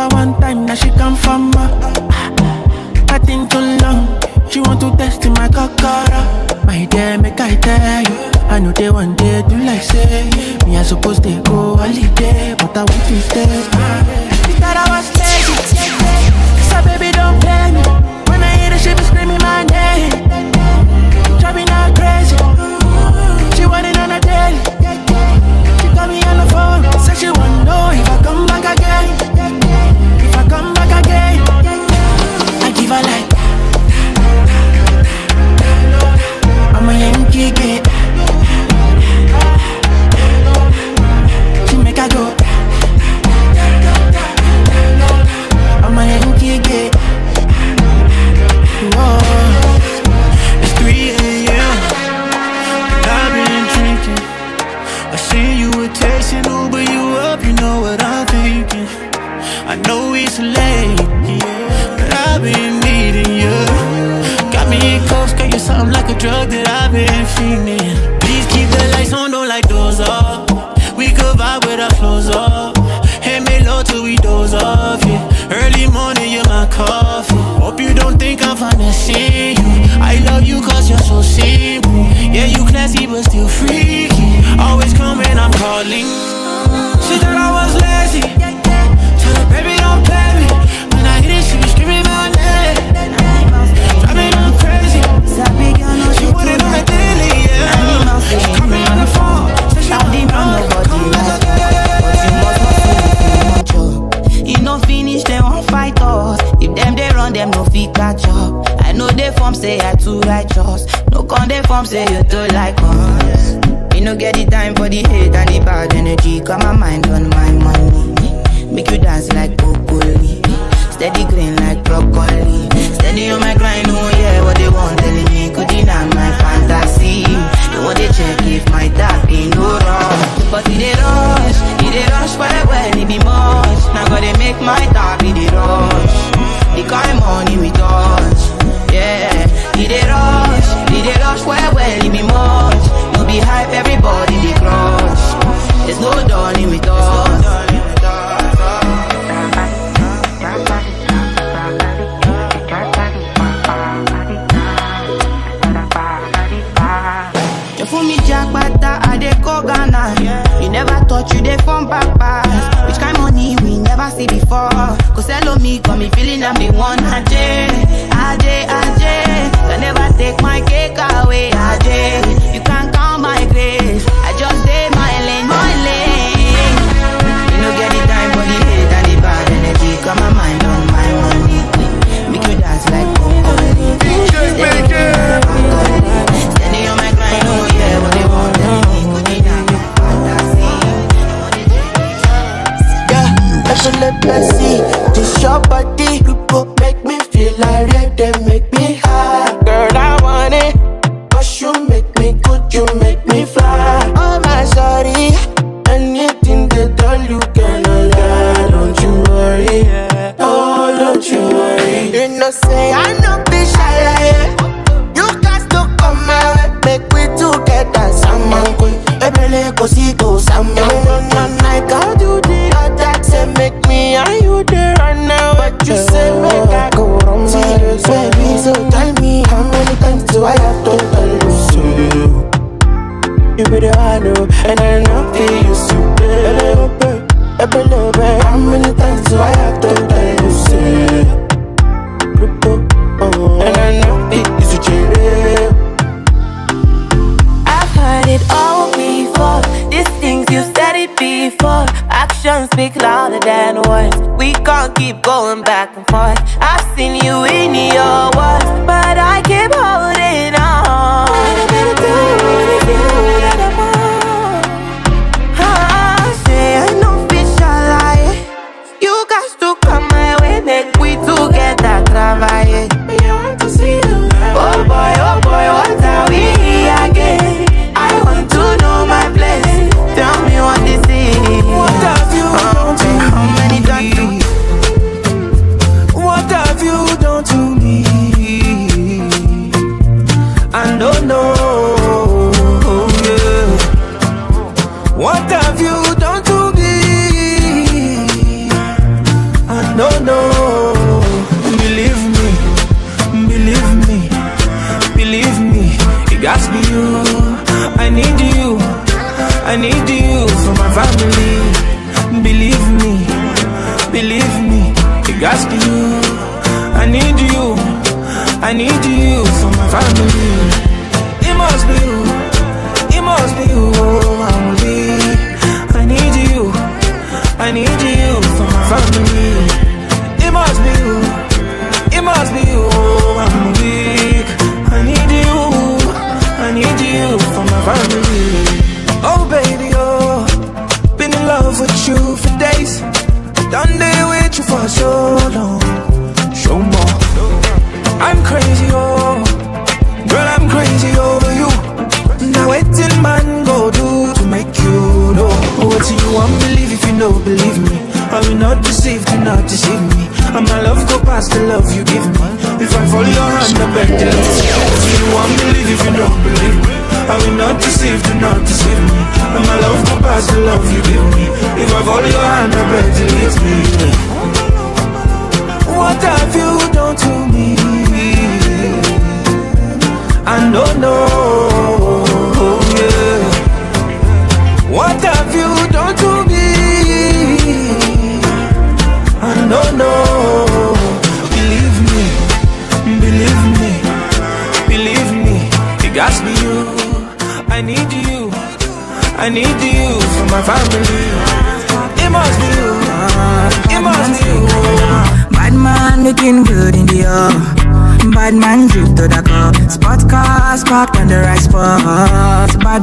for one time, now she come for more. I think too long, she want to test in my cocker. My dear, make I tell you. I know they one day do like say Me I supposed to go holiday But I want to stay You thought I was crazy So baby don't play me When I hear the shit be screaming my name Driving out crazy She wanted on a daily She call me on the phone Said she wanna know if think I'm finna see you.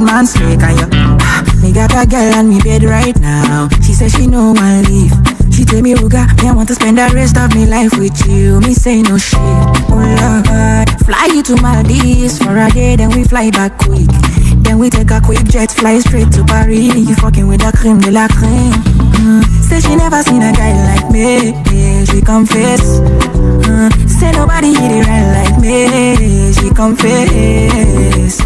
Man slick and you. Ah, Me got a girl on me bed right now. She says she no one leave. She tell me, Ruger, me I want to spend the rest of me life with you. Me say no shit. Oh Lord, fly you to Maldives for a day, then we fly back quick. Then we take a quick jet, fly straight to Paris. You fucking with the cream de la creme. Mm. Say she never seen a guy like me. She confess. Mm. Say nobody hit it right like me. She confess.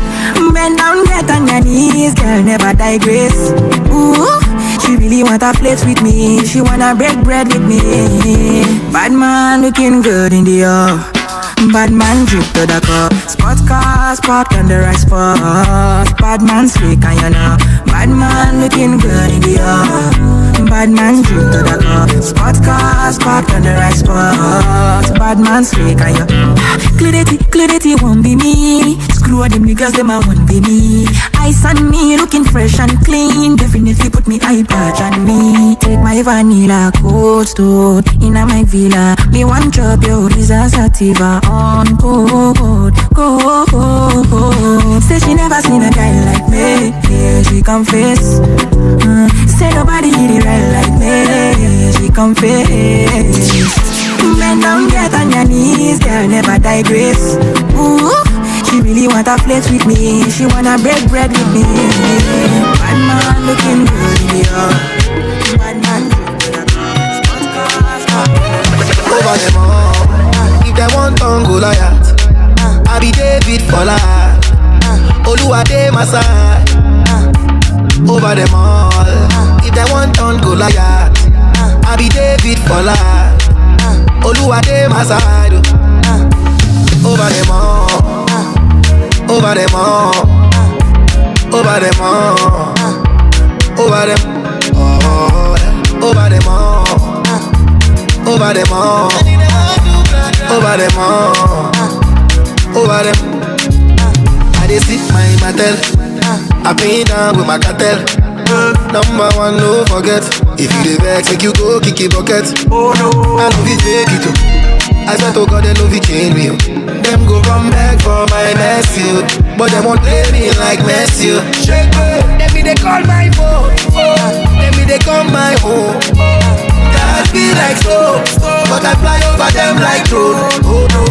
Bend down, get on your knees, girl, never digress. Ooh, she really want a flex with me. She wanna break bread with me. Bad man looking good in the air. Bad man drip to the cup. Spot cars parked on the right spot. Bad man slick and you know. Bad man looking good in the air. Bad man drip to the cup. Spot cars parked on the right spot. Bad man slick and you. Clarity, clarity won't be me. Screw all them niggas, them I won't be me. Ice on me, looking fresh and clean. Definitely put me eye patch on me. Take my vanilla cold stone in my villa. Me one drop your visa sativa on board. Go, go, go. Say she never seen a guy like me. Yeah, she confess. Mm, say nobody hit it right like me. She confess. Bend down, get on your knees, girl, never digress. Ooh, she really wanna flex with me. She wanna break bread with me. Bad man looking good, yeah. Bad man over them all. If they want to go Goliath, I be David for life. Oluwa dey my side. Over them all. If they want go Goliath, I be David for life. Oluwa dey my side. Over them all. Over them all. Over them all. Over them. Oh, over them all over them all, over them all, over them. I dey sit my matel, I pay down with my cartel. Number one, no forget. If you dey vex, make you go kick your bucket. Oh no, I know fit fake it oh. I swear to God, they know fit change me. oh. Them go come back for my messy, oh. but them won't play me like Messi. oh. Shake me, let me they call my phone. Let me they come my home. That be like slow, but I fly over them like drone. Oh no,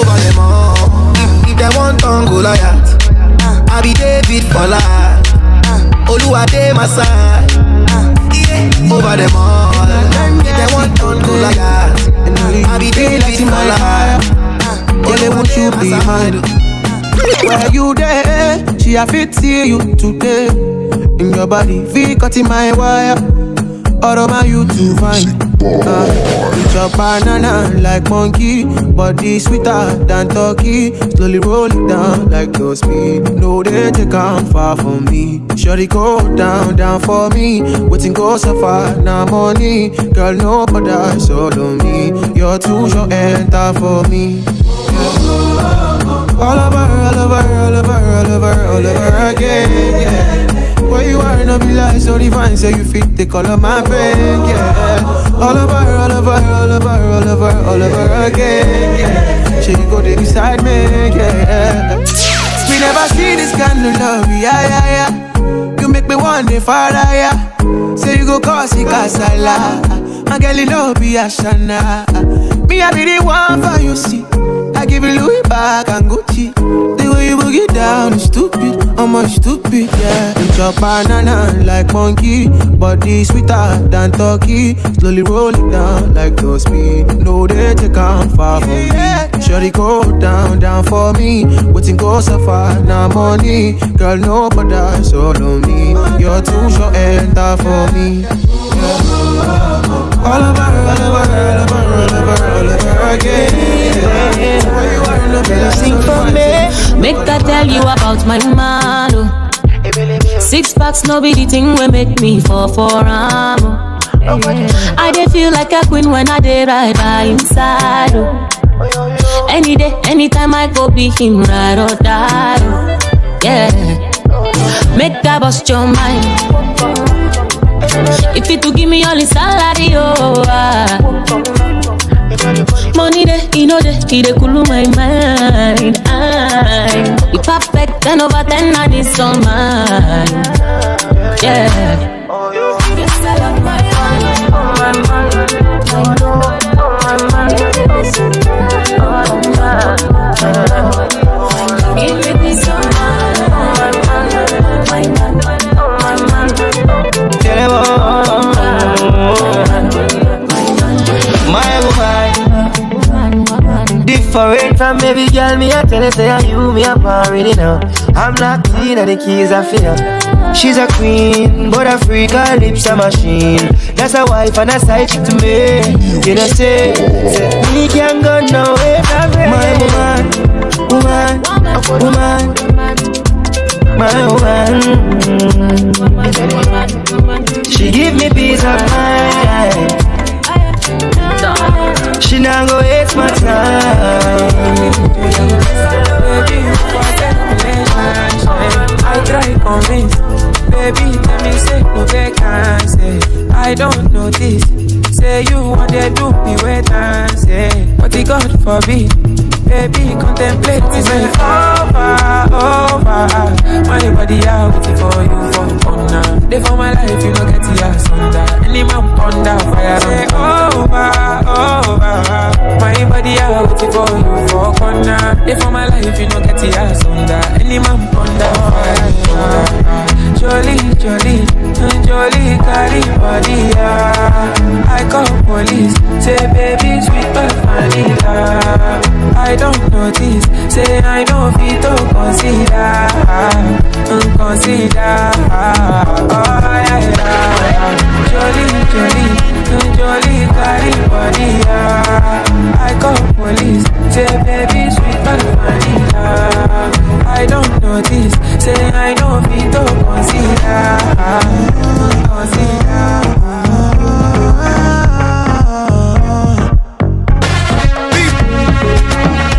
over them all. If, they want to Goliath, I be David for life. Oluwa dey my side. Over them all. If they want to Goliath, I be David for life. They want you behind. Where you there? She a fit see you today. In your body, feel cutting my wire. All over you to find. Uh, eat your banana like monkey, body sweeter than turkey. Slowly roll it down like no speed. No, they take far from me. Shorty go down, down for me. Waiting go so far, now money. Girl, no bother, solo me. You're too short, enter for me. All over, all over, all over, all over, all over again, yeah. Where you are, no be like so divine, so you fit the color my pain, yeah. All over, all over, all over, all over, all over again, yeah. She go there beside me, yeah. We never see this kind of love, yeah, yeah, yeah. You make me day father, yeah. Say you go cause it casala. My girl, you know be a shana. Me, I be the one for you, see. I give you Louis bag and Gucci. You down, stupid, I'm a stupid, yeah. You chop banana like monkey, body sweeter than turkey. Slowly roll it down like no speed. No, they take on far from me. Shorty go down, down for me. Waiting go so far, now money. Girl, no bother, solo me. You're too short, enter for me. Yeah. All over, all over, all over, all over, all over again. Where Sing for me. Make I tell you about my man. oh. Six packs, no be the thing will make me fall for am. oh. I dey feel like a queen when I dey ride by inside. Oh. Any day, anytime I go be him ride or die. Oh. Yeah, make that bust your mind. If you to give me all the salary, oh. ah. Money dey, you know dey, he dey cool my mind. I, he perfect, ten over ten, and it's all mine. Yeah. From every girl. Me I tell her say I you me up already now. I'm not clean and the keys I feel. She's a queen, but a freak. Her lips a machine. That's a wife and a side chick to me. You know say, say me can't go nowhere. My woman, woman, woman, my woman. She give me peace of mind. She not go waste my time. I try convince, baby, tell me say no vacancy. I don't know this. Say you want to do me wait and say, but God forbid. Baby, contemplate me say over, over. My body out waiting for you for honor. Day for my life, you know get the ass under. Any man ponder fire. Say over, over. My body out waiting for you for corner. Day for my life, you know get the ass under. Any man ponder fire. Oh, yeah, yeah. I call police, say baby, sweet vanilla. I don't say I know to.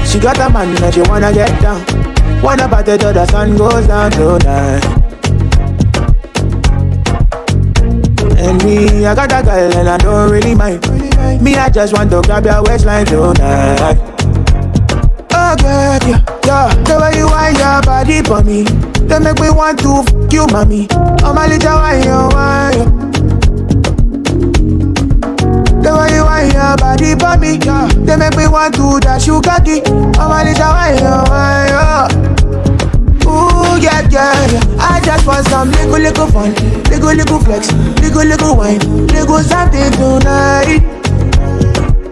She got a man that she wanna get down. Wanna party till the sun goes down tonight. And me, I got a girl and I don't really mind. Me, I just want to grab your waistline tonight. Oh, God, yeah, yeah. The way you wind your body for me, they make me want to f you, mommy. Oh, my little you wine. The way you wind your body for me, yeah. They make me want to dash you cocky. Oh, my little wine, yeah. Yeah, yeah, yeah. I just want some little, little fun, little, little flex, little, little wine, little something tonight.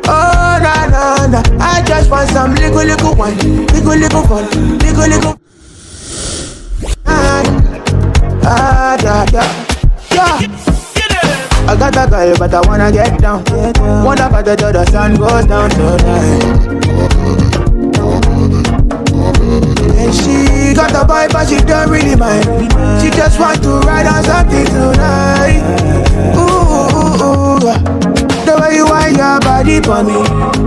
Oh, na, na, na. I just want some little, little wine, little, little fun, little, little. Ah, ah, yeah, yeah, yeah. I got a girl, but I wanna get down. Wanna party till the sun goes down tonight. Got a boy, but she don't really mind. She just want to ride on something tonight. Ooh, ooh, ooh. The way you wind your body for me,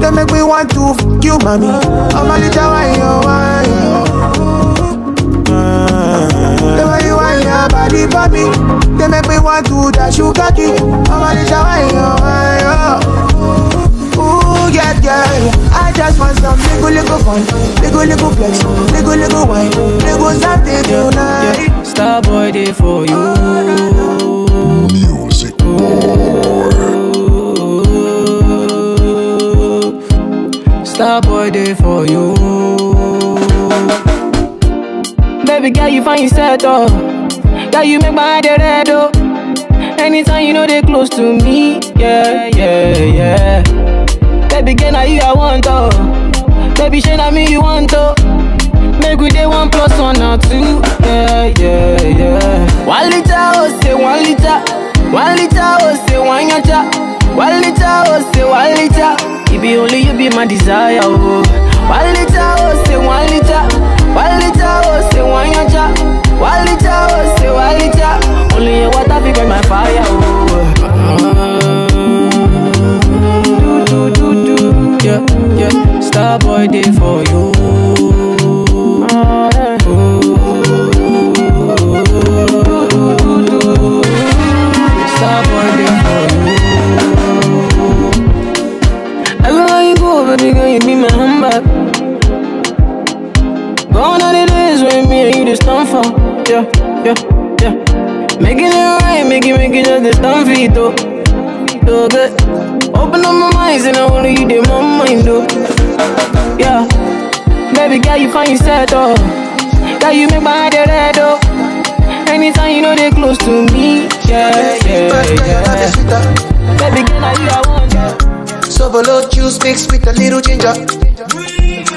they make me want to f you, mommy. Oh, I'm a little wine, you wine. The way you wind your body for me, they make me want to dash you cocky. Oh, I'm a little wine, you wine. Ooh, yeah, yeah, yeah. I just want some little, little fun, little, little flex, little, little wine, little something tonight. Star boy day for you. Music Star boy day for you. Baby girl, you find yourself, oh. Girl, you make my head red, oh. Anytime you know they close to me, yeah, yeah, yeah. Baby girl, now you I want, oh. Baby, shey na me you want, oh. Make we day one plus one or two, yeah, yeah, yeah. One liter, oh, say one liter. One liter, oh, say one yacha. One liter, oh, say one liter. It be only you be my desire, oh. One liter, oh, say one liter. One liter, oh, say one yacha. Liter, oh, say one liter. Only your water fi burn my fire, oh. Yeah, yeah. Star boy day for you. Star boy for you. You go, girl, you be my the days me and you just stand for. Yeah, yeah, yeah. Making it right, make it just the stand for. So good. Open up my mind, and I only you did my mind, though. Yeah. Baby girl, you find yourself, though. Girl, you make my head red, though. Anytime you know they close to me, yeah, yeah, yeah. Baby girl, now you I want, yeah. So below juice mixed with a little ginger.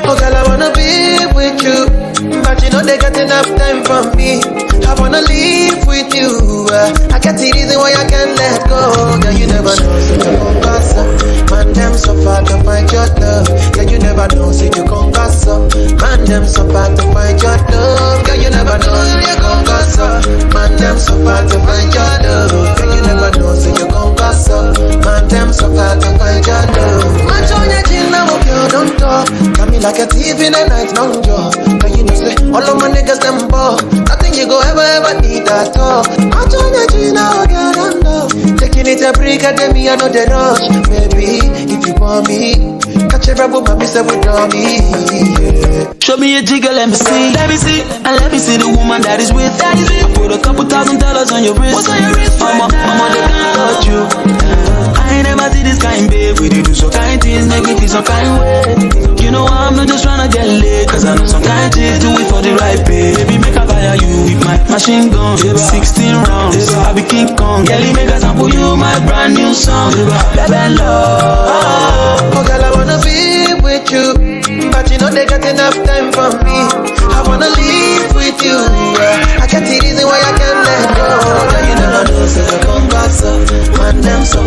Oh girl, I wanna be with you, but you know they got enough time for me. I wanna live with you. uh, I got the reason why I can't let go. Girl, you never know, so you gon' pass up. Man, them so far to find your love. Girl, you never know, so you gon' pass up. Man, them so far to find your love. Girl, you never know, so you gon' pass up. Man, them so far to find your love. Girl, you never know, so you gon' pass up. Man, them so far to find your love. Man, show your chin, up your don't talk. Got me like a thief in the night, long jaw. Can you know say all of my niggas them ball? Nothing you go ever ever need at all. Man, show your chin, now get under. Taking it a break, and then me I know the rush, baby. If you want me, catch a rebel, my miss with me. Yeah. Show me a jigger, let me see. Let me see. And let me see the woman that is with. That is with. I put a couple thousand dollars on your wrist. What's on your wrist? I'm a, I'm on the can't touch you. I never see this kind, babe. We do so kind things, make me feel some kind way. You know I'm not just tryna get laid. Cause I know some kind chicks do it for the right pay. Baby, make I fire you with my machine gun. 16 rounds. I be King Kong. Girlie, make I sample you my brand new song. Baby, love. Oh girl, I wanna be with you, but you know they got enough time for me. I wanna live with you. Yeah. I got the reason why I can't let go. Girl, you never know, so you gon' pass up. Man, them so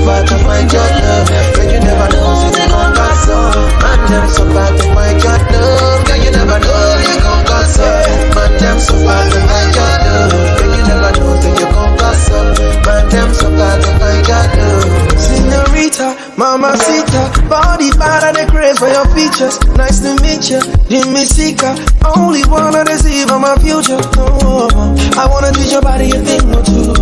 mamacita, body bad the craze for your features. Nice to meet you, Jimmy Sika. Only wanna deceive on my future. Oh, I wanna teach your body a thing or two.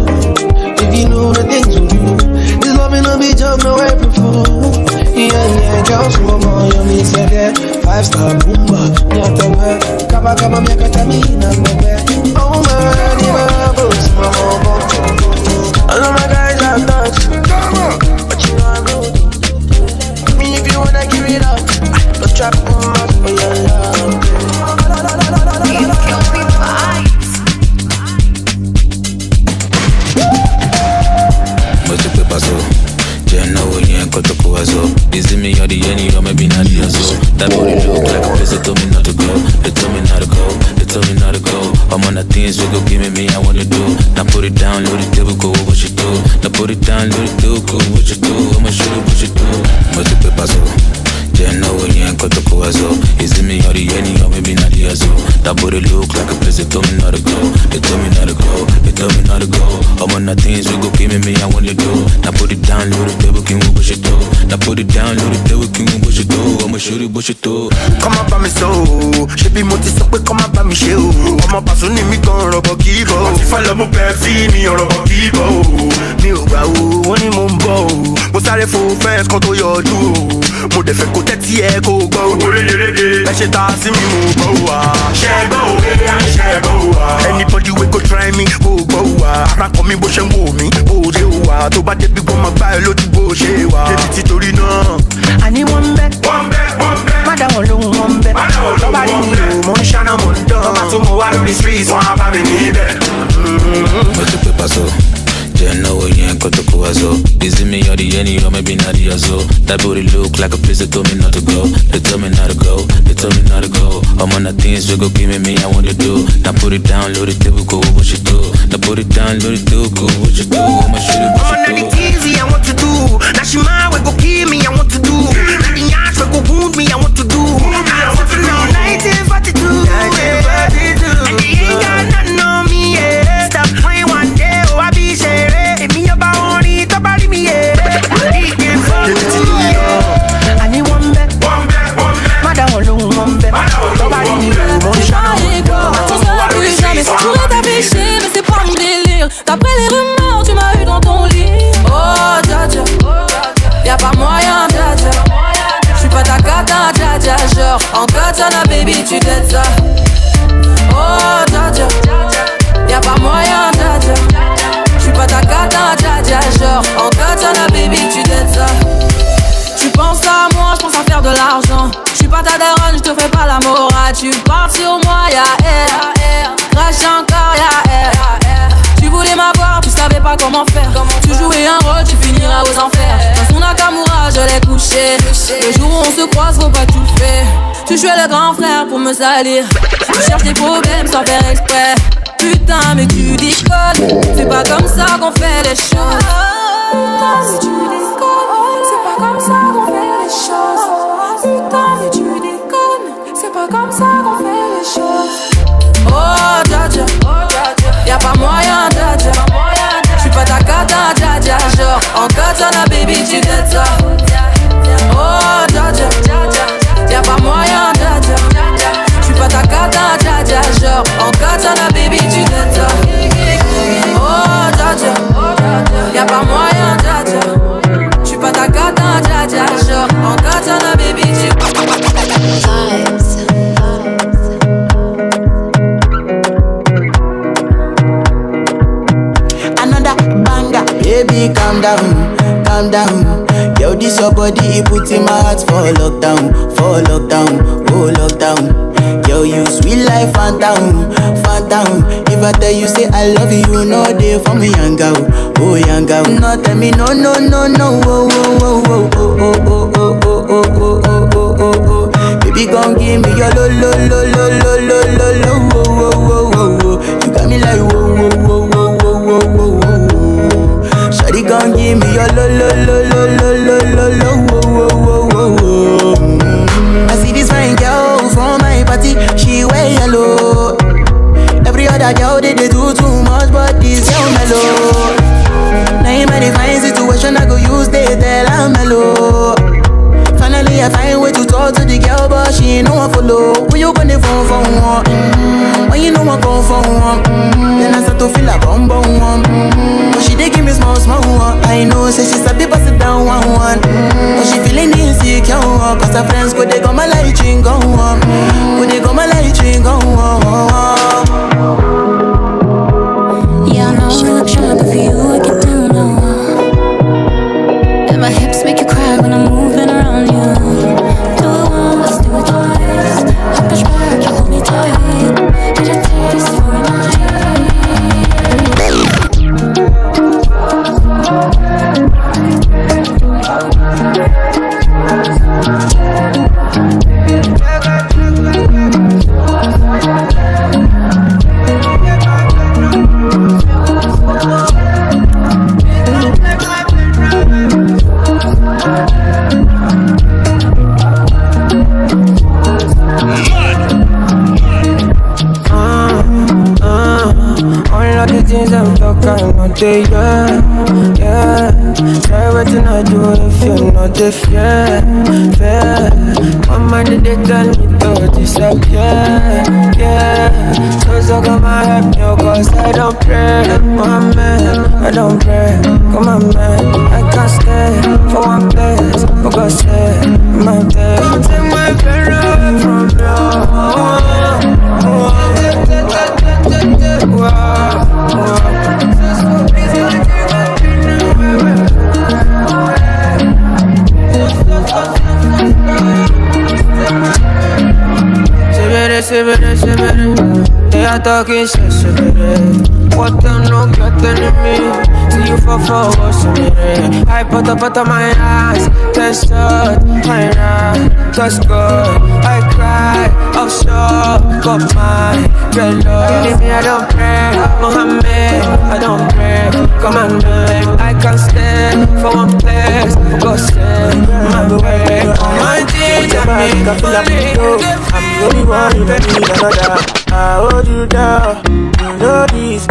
If you know the things you do, this love no be joke, no April fool. Yeah, yeah, girls, mama, you to get five star boomba. Nyata kaba kaba miaka tamina mbebe. Oh my, ni mabos, mama, all of my guys trap on my for your love. You kill me mo ti pé paṣọ jẹ́ náwó yẹn kó tó kó wa sọ ìsí mi yọ di yẹn ni ọmọ náà di ọsọ dábọ̀ rí look like a place they told me not to go they told me not to go they told me not to go ọmọ na things wey go give me me I wanna do na put it down lórí table kó owó bó ṣe tó na put it down lórí table kó owó bó ṣe tó ọmọ ṣòro bó ṣe tó mo ti pé paṣọ jẹ́ náwó yẹn kó tó kó wa sọ ìsí mi yọ di yẹn ni ọmọ ẹbí náà di ọsọ dábọ̀ rí look like a place they told me not to go. They told me not to go they told me not to go. Ọmọ na things wey go give me me I wanna do. Na put it down lórí table kí n wo bó ṣe tó na put it down lórí table kí n wo bó ṣe tó ọmọ ṣòro bó ṣe tó. kọ́ má bá mi sọ o ṣé bí mo ti sọ pé kọ́ má bá mi ṣe o. Ọmọ pàṣẹ ní mi gan rọ̀bọ̀ kì í bọ̀. O. Ti fẹ́ lọ mú pẹ́ẹ́sì mi ọ̀rọ̀ kì í bọ̀ o. mi ò gbà o wọ́n ní mo ń bọ̀ o. Mo sáré fo fẹ́ǹsì kan tó yọjú o. Mo dẹ̀ fẹ́ kó tẹ́tí ẹ kó gbọ́ o. Rédèrèdè. ẹ ṣe ta sí mi mo gbọ́ o wa. O, ẹ à ń ṣẹ́gbọ́n o wa. anybody wey go try me kó gbọ́ o wa. ara kan mi bó ṣe ń wò mí bó ṣe o wa. tó bá débi gbọ́ máa gbá ẹ lójú bó ṣe wà. débi títorí náà. àní wọ́n ń bẹ́ Wọ́n bẹ́, wọ́n bẹ́, má dá wọn lóhùn wọ́n ń bẹ́ má Tọ́ba rí mi o, mo ń ṣáná mo ń dán. Tọ́ba tún mo wá lórí street, wọ́n á bá mi níbẹ̀. Ti pé paṣọ. Jẹ́ náwó yẹn kó tó kó wá so. Is me or the any or maybe not the so? That booty look like a place they told me not to go. They told me not to go. They told me not to go. I'm on the things we go give me me I want to do. Now put it down, load it, go what you do. Now put it down, load it, go what you do. I'ma shoot it, I'm on the do. easy, I want to do. Now she mine, we go kill me, I want to do. Now the yachts, we go wound me, I want to do. D'après les rumeurs, tu m'as eu dans ton lit. Oh, dja dja. Y'a pas moyen, dja dja. J'suis pas ta cata, dja dja. Genre, en katana, baby, tu t'aides ça. Oh, dja dja. Y'a pas moyen, dja dja. J'suis pas ta cata, dja dja. Genre, en katana, baby, tu t'aides ça. Tu penses à moi, je pense à faire de l'argent. Je suis pas ta daronne, je te fais pas la morale. Tu pars sur moi, ya air. Crash encore, ya air. Savais pas comment faire. Tu jouais un rôle, tu finiras aux enfers. Dans son Nakamura, je l'ai couché. Le jour où on se croise, faut pas tout faire. Tu jouais le grand frère pour me salir. Tu cherches des problèmes sans faire exprès. Putain, mais tu déconnes. C'est pas comme ça qu'on fait les choses. Putain, mais tu déconnes. C'est pas comme ça qu'on fait les choses. Putain, mais tu déconnes. C'est pas comme ça qu'on fait les choses. Oh, dja. Y'a pas moyen, dja dja. J'suis pas ta cata, dja dja. Genre, en katana, baby, tu t'aides ça. Oh, dja dja. Y'a pas moyen, dja dja. J'suis pas ta cata, dja dja. Genre, en katana, baby, tu t'aides ça. Oh, dja dja. Y'a pas moyen, dja dja. J'suis pas ta cata, dja dja. Genre, en katana, baby, tu calm down, calm down. Yo, this your body, it put in my heart for lockdown, for lockdown, oh lockdown. Yo, you sweet life, phantom, phantom. If I tell you say I love you, you they for me, young girl, oh young girl. No, tell me no, no, no, no, oh, oh, oh, oh, oh, oh, oh, oh, oh, oh, oh, oh, oh, oh, oh. Baby, gon' give me your lo, lo, lo, lo, lo, lo, lo, lo, oh, oh, oh, oh, oh. You got me like whoa, whoa, whoa, whoa, whoa, whoa, whoa. Gon' give me your lo, lo, lo, lo, lo, lo, lo, lo, oh, oh, oh, oh. Mm. I see this fine girl from my party, she wear yellow. Every other girl they, they do too much, but this girl mellow. Now in my divine situation, I go use they tell I'm mellow. Finally, I find way to talk to the girl, but she ain't no one follow. Who you gonna phone for one? Mm-hmm. When you know I come for one, mm-hmm. then I start to feel a bum bum one. Mm-hmm. But she dey give me small small one. I know, say she's a bit pass it down one one. Mm-hmm. But she feeling insecure, one. cause her friends go they go my light ring go on. Go they go my light ring go on. Yeah, I know sharp, but for you I get down. And my hips make you cry when I'm moving around you. I don't play. Come on, man, I can't stay for one place. But go stay, my day. Don't take my parents from me. Wow, wow. Shibiri, They are talking shit, shibiri What the Till you fall for what's in it. I put up out my eyes, test it, my eye, that's good. I cry, I'm sure, but my good love. Leave me, I don't pray, Mohammed, I don't pray. Come on, babe, I can't stand for one place, God's sake, my way. My teacher, me, believe I'm the only one you need another. I hold you down. You know this,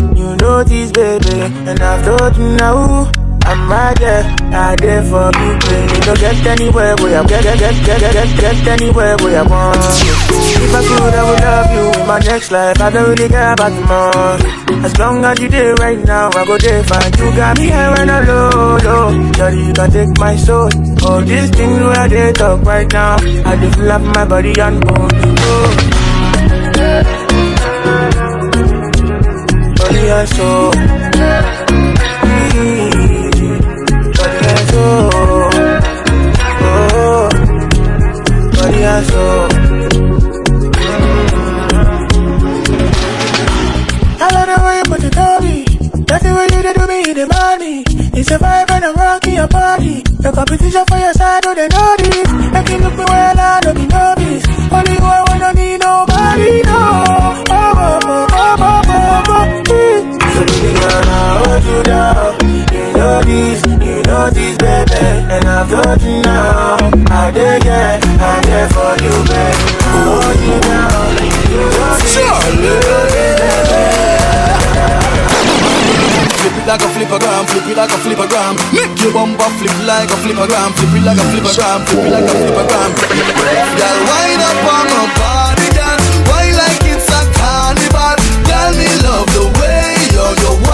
this, baby. And I've told you now. I'm right there, I there for you, baby. Don't get anywhere where I get, get, get, get, get, get, get anywhere where I want. If I could, I would love you in my next life. I don't really care about tomorrow. As long as you there right now, I go there fine. You got me here when I low, low. Daddy, you can take my soul. All these things where they talk right now. I just love my body and bone. Oh. Body. I love the way you put it on me. That's the way you do me, demand me. It's a vibe and I'm rocking your body. The competition for your side, oh, they know this. Make you look me well, I don't be novice. Only I wanna need nobody, no. I hold you down. You know this, you know this, baby. And I've told you now. I dare get, I dare for you, baby. Hold you down. You know this, you know this, baby. Flip it like a flippergram, flip it like a flippergram. Make your bumper flip like a flippergram, flip it like a flippergram, flip it like a flippergram. Girl, wind up on my body, girl. Why like it's a carnival? Girl, me love the way you you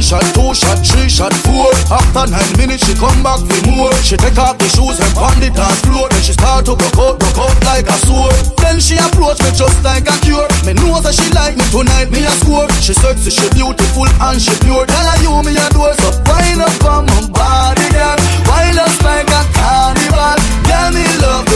one shot, two shot, three shot, four. After nine minutes, she come back for more. She take off the shoes and pound the dance floor. Then she start to broke out, broke out like a sword. Then she approach me just like a cure. Me know that she like me tonight, me a score. She sexy, she beautiful and she pure. Tell her you me a door, so wind up on my body, girl. Wind us like a carnival. Girl, me love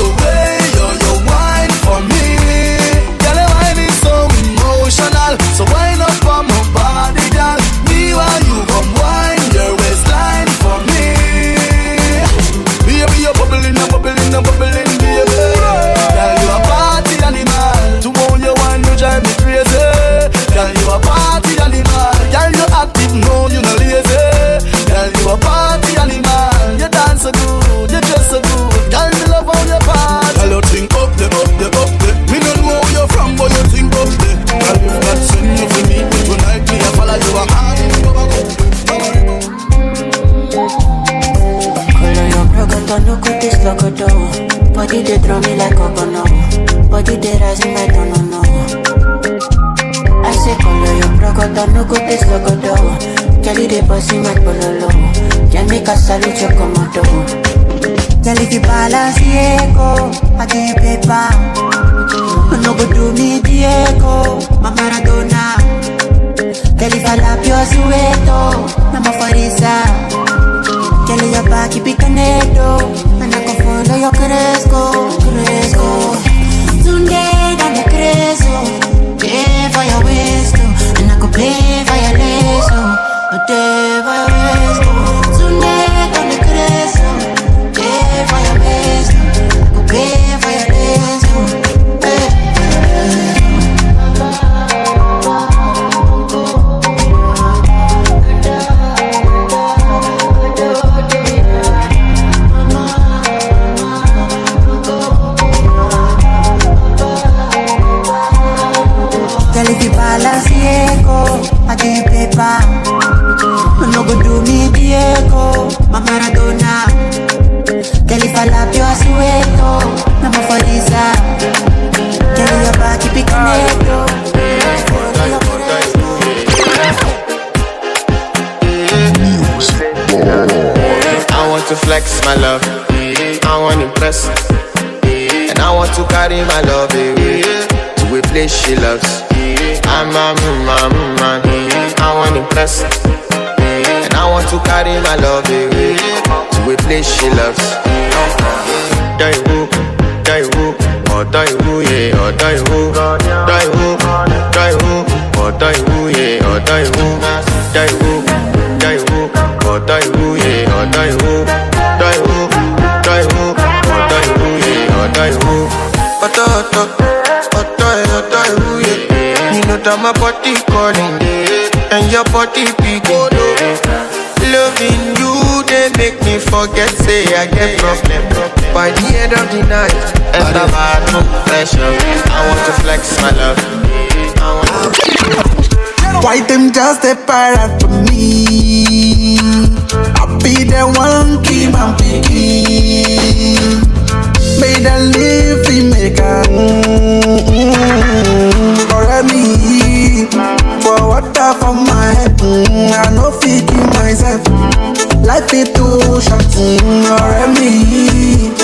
Twenty palace, Diego, I get paper. No go do me, Diego, my Maradona. Girl, if I lap you, I swear to, no more for Lisa. Girl, your back, keep it connected. I want to flex my love. I want to impress. And I want to carry my love away to a place she loves. I'm a man, man. I want impress. And I want to carry my love away to a place she loves. Who, or die who, yeah, who, die who, or die who, yeah, who, die who, or die who, yeah, who, die who, or die who, yeah, die who. Oto, yeah. You know that my body calling, and your body picking. Loving you, they make me forget, say I get problem. By the end of the night, and I've had no pressure. I want to flex my love. I want Why them just a para for me? I be the one keep my picking. May the live we make a for me. For water for my head, mm, I no fit in myself. Life is too short, mm, for me.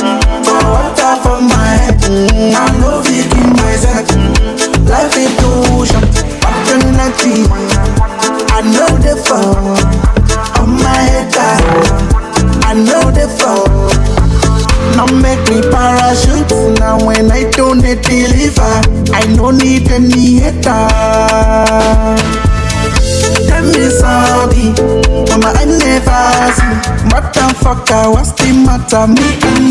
For water for my head, mm, I no the matter?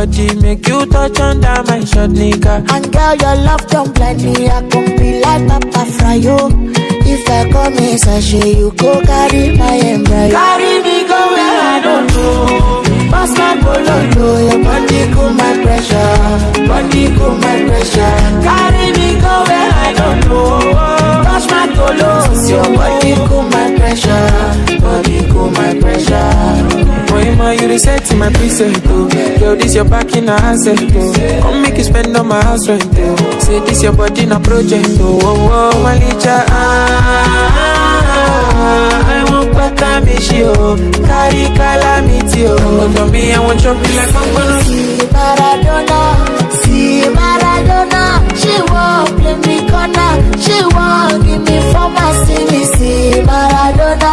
Body, make you touch under my short nigga. And girl, your love don't blind me. I can be like Papa Fryo. If I come in sachet, you go carry my embryo. Carry me go where I don't know. Pass my bololo, your body cool my pressure. Body cool my pressure. Carry me go where I don't know. Touch my tolos, Your body You reset my preset, oh. Girl, this your back in a asset, oh. Come make you spend on my house rent, oh. Say this your body in a project, oh. Oh, oh, Malicha, ah, I want better me, she, oh. Carry calamity, oh. Don't me, I want chop you like I'm gonna See Maradona, see Maradona. She won't play me corner. She won't give me for my see me. See Maradona,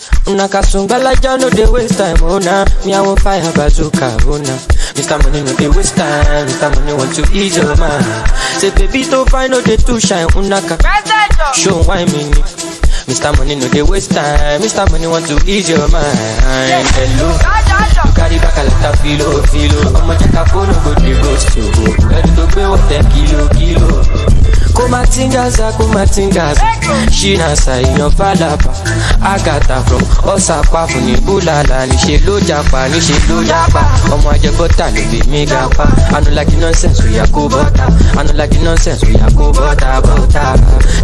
Una kasungbala ja no dey waste time, oh nah. Me fire bazooka, oh. Mr. Money no dey waste time, Mr. Money want to ease your mind. Say baby to find no dey too shine, unaka. Oh Show why me ni. Mr. Money no dey waste time, Mr. Money want to ease your mind. Hello, you carry back a lot of filo, filo. Ọmọ jẹ́ fóònù go dey ghost o. Ẹni tó gbé wọ́n tẹ̀ kílò, kílò. Kumatingaza, kumatingaza. Shina sayan falapa Agata from fún ní Búlàlà Níṣe ló japa, níṣe ló japa Ọmọ ajẹ bọ́tà ló fi mí gapa Anulagi nonsense, oya kó bọ́tà Anulagi nonsense, oya kó bọ́tà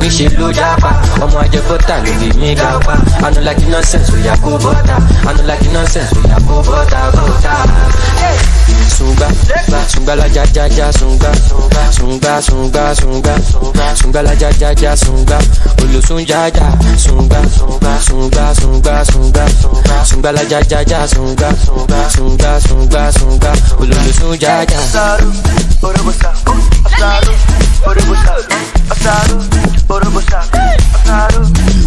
Níṣe ló japa Ọmọ ajẹ bọ́tà ló fi mí gapa Anulagi nonsense, oya kó bọ́tà Anulagi nonsense, oya kó bọ́tà Sunga, sunga la ja ja ja sunga Sunga, sunga, sunga Sunga la ja ja ja sunga Olosun ja ja sunga Sunga, sunga, sunga Sunga sungbala jajaja sunga sunga sunga sunga sunga ololo sun jaja. Asaru, orobosa, asaru, orobosa, asaru, orobosa, asaru,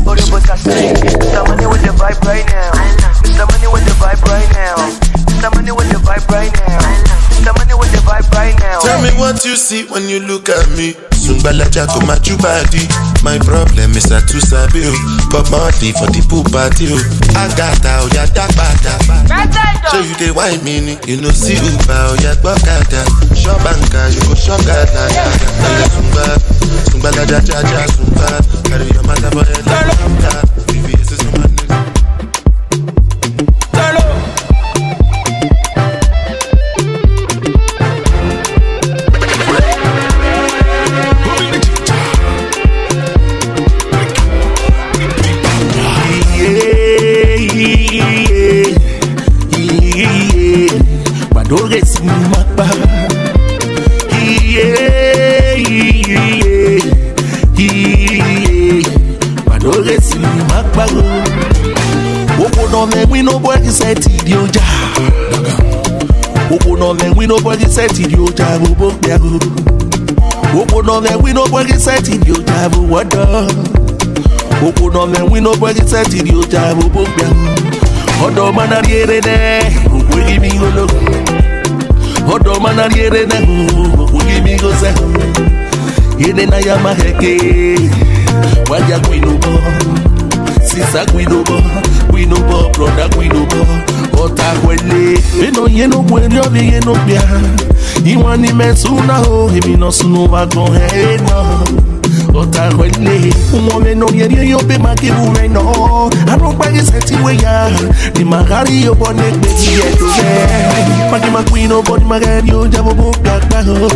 orobosa. Mr. Money with the vibe right now. Mr. Money with the vibe right now. Mr. Money with the vibe right now. Mr. Money with the vibe right now. Tell me what you see when you look at me. Sungbalaja go my body. My problem is I too sabi o. But money for the pool party oh. o. Agata oya dagbada. So you dey whine me ni. You know see Uber oya gbọ́kada. Shop anka you go shop gada. Oya sungba. Sungbalaja jaja sungba. Carry your matter for head like sungba. If you say some no me we no boy ki set di oja. Oko no me we no boy ki set di oja Bobo biago Oko no me we no boy ki set di oja Bobo wada Oko no me we no boy ki set di oja Bobo biago Odo mana riere ne Oko gibi ologo Odo mana riere ne Oko gibi goze Yene na ya maheke Waja kwinubo Sisa we no ball, brother we no ball. Ota wele, we no ye no wele, we ye no bia. Iwa ni metuna ho, himi no sunu wa gon no. Ota wele, umome no ye ye yo be eh, no. Arogba ye seti we ya, di magari yo bo ne be ti ye to ye. Maki ma queen no bo di magari yo jabo bo kaka ho.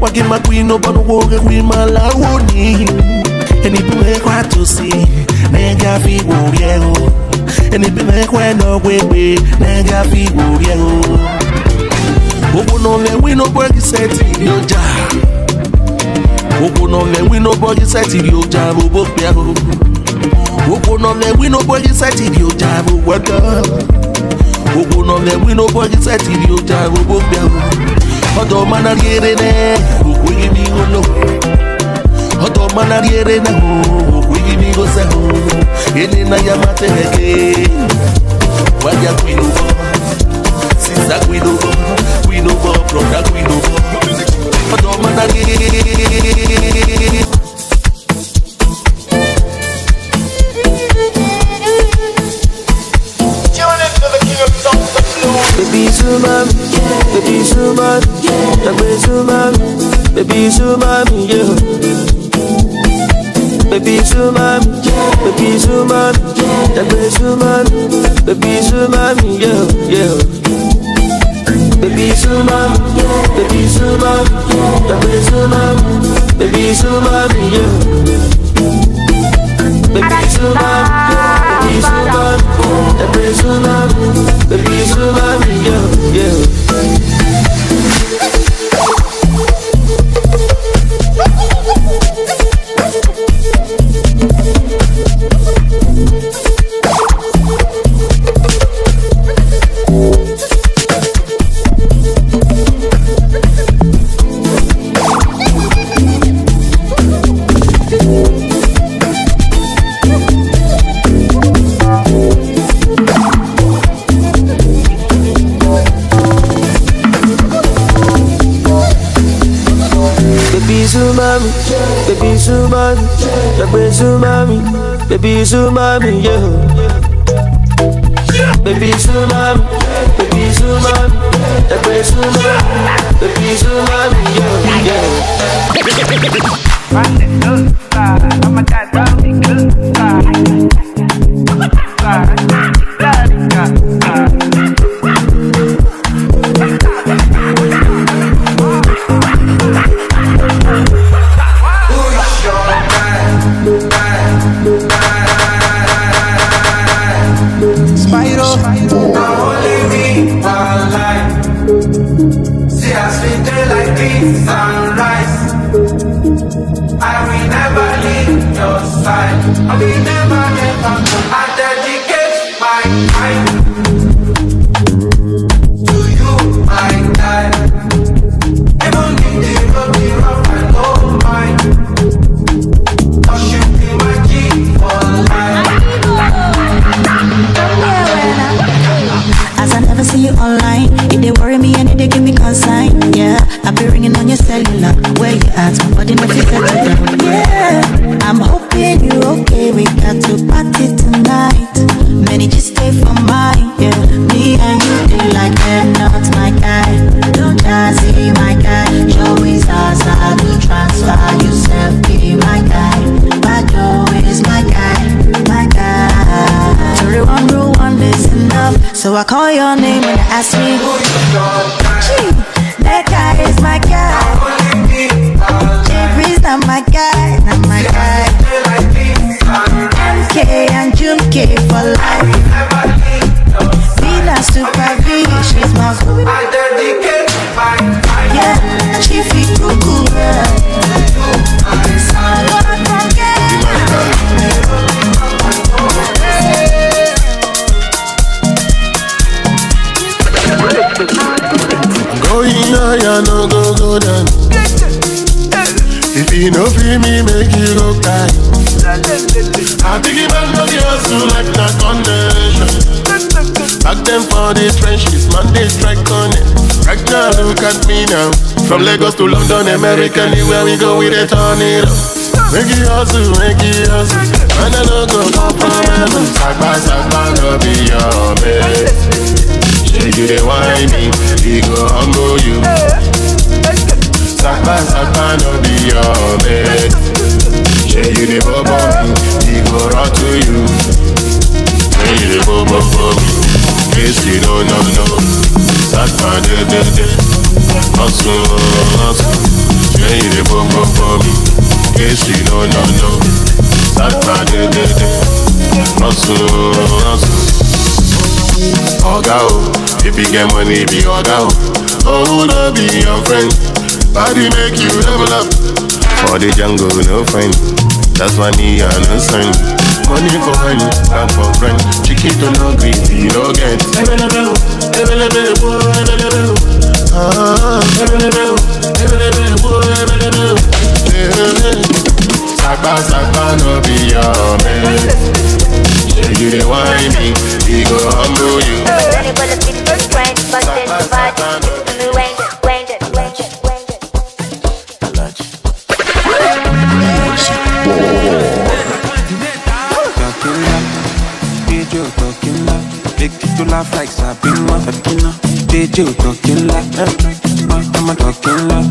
Waki ma queen no bo no wo ke queen ma eh, to see na-egafe igbo rie o. Emepemekwe n'ọgwụ egbe na-egafe igbo rie o. Okwu na ụlọ enwe n'ogbo gị setiri ụja okwu na ụlọ enwe n'ogbo gị setiri ụja bụ bokpe ahụ okwu na ụlọ enwe n'ogbo gị setiri ụja bụ weta okwu na ụlọ enwe n'ogbo gị setiri ụja bụ bokpe ahụ ọdọ mana riere na okwu ni n'ihu n'okwu ọdọ mana riere na o. wigimi gosi ahụ enyi na ya ma chineke gwa ya kwinugo sista kwinugo kwinugo broda kwinugo ọdọma na gị Baby Zuman, baby Zuman, baby Zuman, baby Zuman, yeah. Baby Sumami, baby Sumami, Dagbe Sumami, baby Sumami, yeah, yeah. Baby Sumami, baby Sumami, Dagbe Sumami, baby Sumami, yeah. Baby Sumami, baby Sumami, Dagbe Sumami, baby Sumami, yeah, yeah. Baby Sumami, Dagbe Sumami, baby Sumami, yeah. Baby Sumami, baby Sumami, Dagbe Sumami, baby Sumami, yeah, yeah. Lagos to London, America, anywhere we go, we dey turn it up. Make it hustle, make it hustle. Man I no go heaven. Sagba, sagba, no be your man. Say you dey whine me, he go humble you. Sakpa, sakpa, no be your bed. Say you dey bobo me, he go run to you. Say you dey for me, you dey bobo for me, case you don't know no. Sakpa, de de de, hustle, hustle. Oga o, if you get money, be oga o. Oh, no be your friend? Body make you level up. For the jungle, no friend. That's why me I no sign. Money for friend, and for friend. Chiquito no green, you no get. Ebelebe o, ebelebe o, ebelebe o. Ebelebe o, ebelebe o, ebelebe o. Sagba, sagba no be your man. Say you dey whine me, he go humble you. DJ make you laugh like Sabina. DJ talking loud, I'm a talking loud.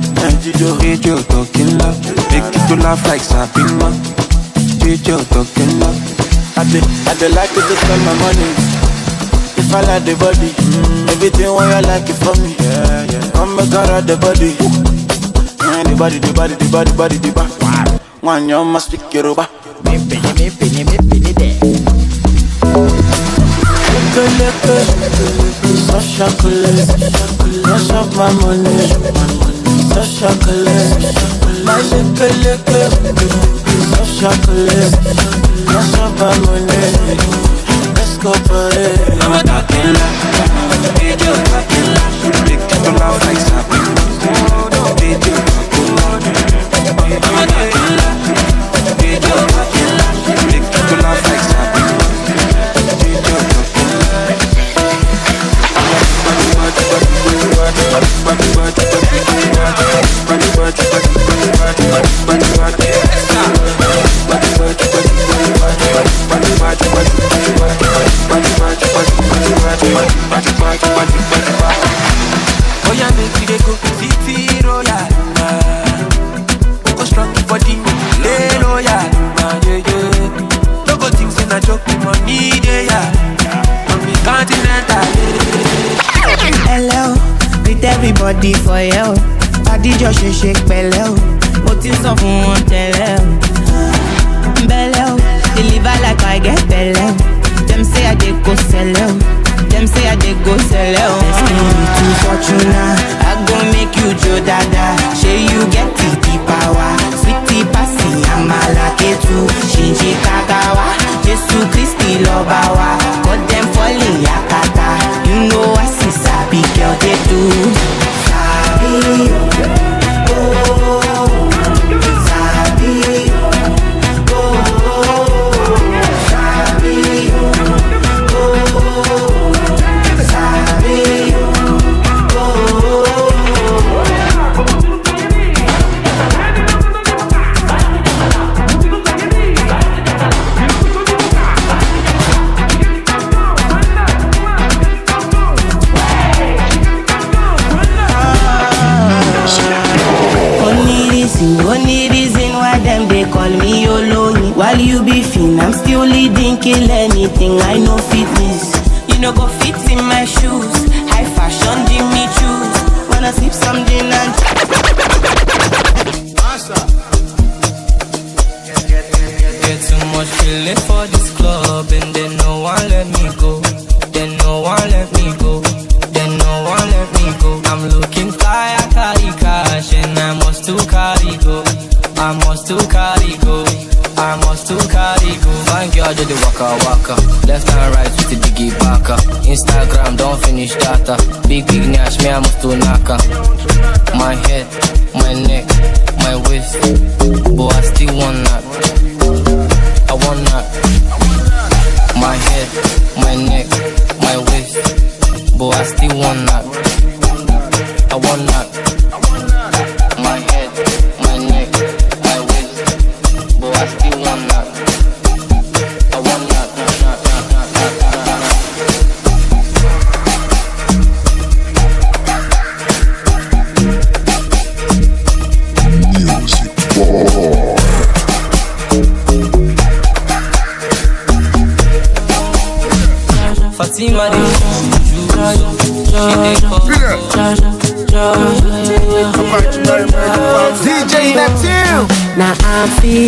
DJ talking loud, make it you laugh like Sabina. DJ talking loud. I dey, I dey like to spend my money. If I like the body, mm, everything what you like it for me. Yeah, yeah. Come back out the body. Yeah, the body, the body, the body, body, the body. One you must speak Yoruba. Me penny, me penny, me penny there. Look, look, so chocolate, rush off my money, so chocolate, my chocolate, my money, let's go. I'm a talking loud, DJ loud, make you laugh like Sabina. Oh yeah, make you dey go city royal. Nah. Go strong body, lay loyal. Nah, yeah, yeah. No go think say na joke, money dey ya. On the continental. Hello, greet everybody for you. Adijọ́ ṣe ṣe pẹ̀lẹ́ o, mo ti sọ fún wọn tẹ́lẹ̀ o. Bẹ́lẹ̀ o, deliver like I get bẹ̀lẹ̀ o. Dem say I dey go sẹ̀lẹ̀ o, dem say I dey go sẹ̀lẹ̀ o. Oh. Destiny to Fortuna, ah. I go make you jó dada. Ṣé you get the the power? Sweet ti pàṣẹ àmàlà kẹtù ṣìnṣìn kàkàwá jésù kristi lọ́ba wa cut dem falling yakata you know I see sabi girl dey do. Sabi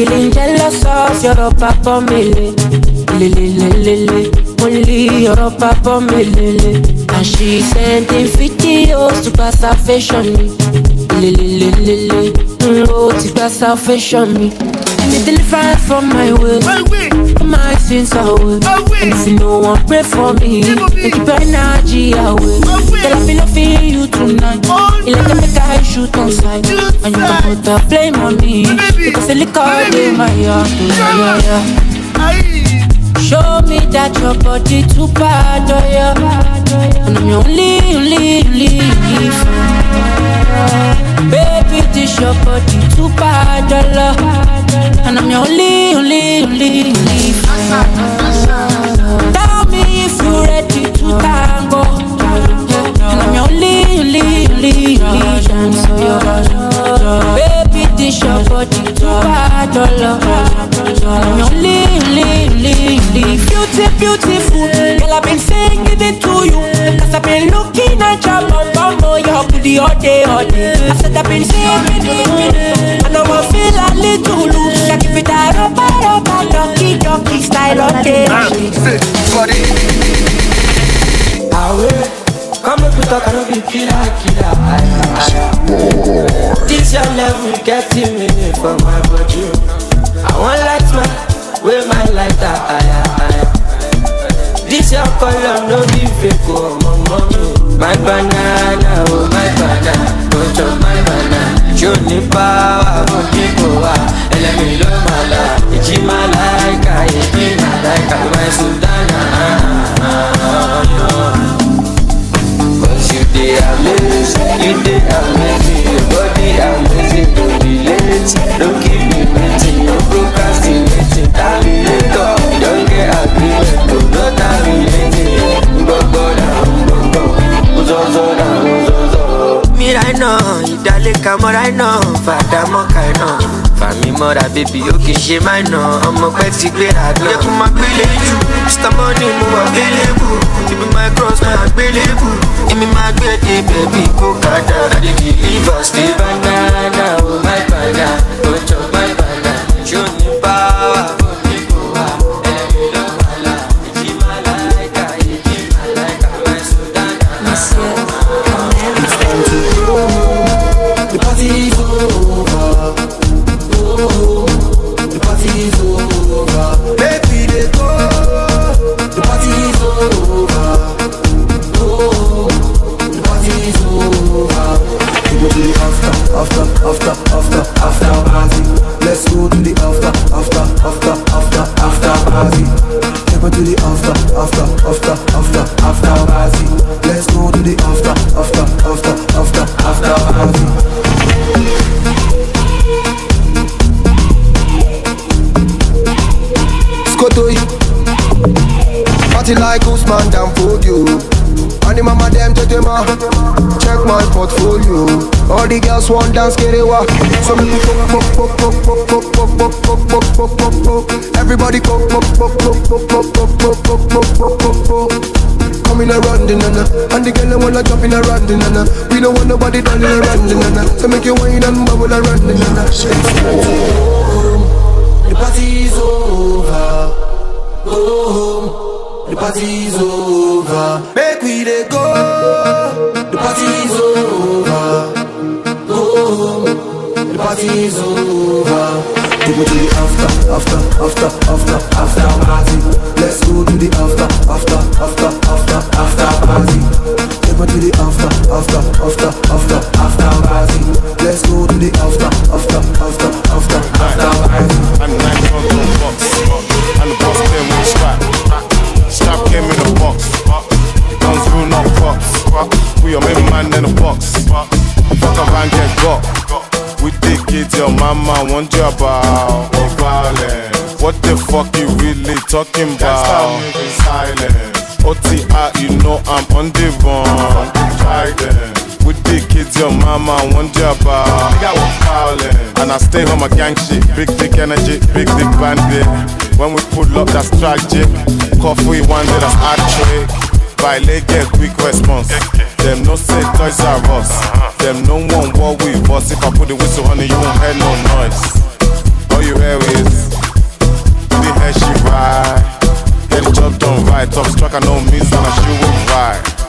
feeling jealous of your papa mele, lele lele lele. Only your papa mele, and she sending videos to pass affection me, lele lele lele. Mm, Oh, to pass affection me. And it deliverance from my way, from my sins away. And if you no one pray for me, keep your energy away. Girl, I be loving you tonight. You like to make I shoot on sight, and you can put the blame on me because the liquor in my heart. Yeah, yeah, yeah. Show me that your body too bad, oh yeah. And I'm your only, only, only, fan. Baby, this your body too bad, oh love. And I'm your only, only, only, only fan. Tell me if you ready to tango. So yeah. Baby, this your body too bad, oh love. And I'm your only, only, only, only Beauty, beautiful Girl, I've been singing it to you. Cause I've been looking at your bum bum Oh, your booty all day, all day. I said I've been singing it And I wanna feel a little loose. Like if it a rubber, rubber Ducky, ducky style all day ah, Away, come make we talk, I don't be killer, killer. This your level getting me for my body. I want light my, with my lighter, aya, aya. This your color, no be fake, oh, mommy. My banana, oh, my banana, don't chop my banana. Show me power, oh, people, ah. Elemi lo mala, ichi malaika, ichi malaika, my sultana, ah, ah, ah, ah. Dey amazing, you dey amazing Your body amazing, don't be late. Don't keep me waiting, no procrastinating. Terminator, you don't get agreement No, no terminating. Gbogbo na gbogbo. Uzozo na uzozo. Mira iná, ìdálẹ́ka mọ́ra iná Fàdà mọ́ka iná Fàmí mọ́ra bébí ó kì í ṣe máa iná Ọmọ pẹ́ ti gbéra gan Yẹ kó máa gbélé jù. Mr. Money mo wà gbélébù Ibi my cross máa gbélébù Èmi máa gbé dé bẹ̀bí kó kàdá Àdèbí liver stay banana chop my banana Go the after, after, after, after, after party. Skotoy Party like Usman down for you And the mama them tetema Check my portfolio All the girls want dance kerewa So me pop pop pop pop pop pop pop pop pop pop pop pop Everybody pop pop pop pop pop pop pop pop pop pop pop pop Come in a round and And the girl wanna jump in a round and We don't want nobody down in a round and So make you wine and bubble around and The party's is over. Oh, the party's over. Make we dey go. The party's is over. Oh, the party's over. Take me to the after, after, after, after, after party Let's go to the after, after, after, after, after party Take me to the after, after, after, after, after party Let's go to the after, after, after, after, after party And nine guns on box. And the box came with strap. Strap came in a box. Guns rule not box. We are main man in a box. Fuck a van get got. It, your mama about or violence. What the fuck you really talking about? silence. OTR, you know I'm on the run. Trident. With the kids, your mama about. Nigga, what violence? And I stay on my gang shit. Big dick energy, big dick bandit. When we pull up, that's tragic. Coffee one day, that's trick. Violate, get quick response. Them no say toys are us. Them no one war with us. If I put the whistle on it, you won't hear no noise. All you hear is the hair she ride. Get the job done right. Top struck, I know miss and I she will ride.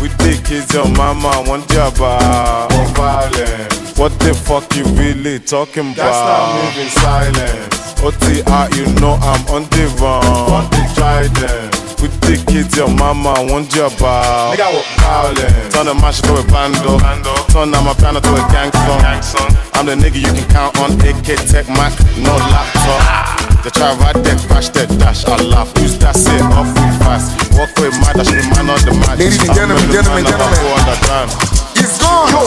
We dig kids, your mama want you about or violence. What the fuck you really talking about? That's not moving silence. OTR, you know I'm on the run. Fuck the trident. We dig kids, your mama want you about. Nigga, what violence? Turn the mash to a bando. Turn down my piano to a gang song. I'm the nigga you can count on. AK Tech Mac, no laptop. They try ride that, crash that dash. I laugh. Use that, say off we fast. Walk with mad, I should be man on the match. Ladies and gentlemen, gentlemen, gentlemen. Underground. It's gone. Yo,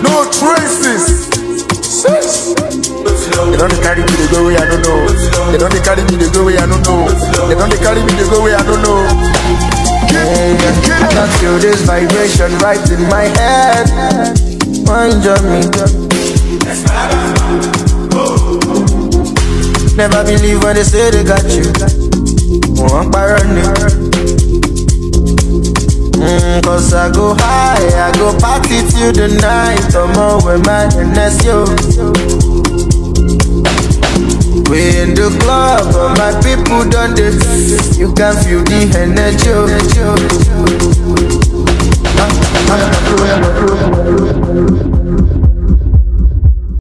No traces. They don't carry me the go way I don't know. They don't carry me the go way I don't know. They don't carry me the go way I don't know. I can feel this vibration right in my head. Mind me. Never believe when they say they got you. One parody. Mm, cause I go high, I go party till the night. I'm all with my NS yo. We in the club, but my people done this. You can feel the energy. yo.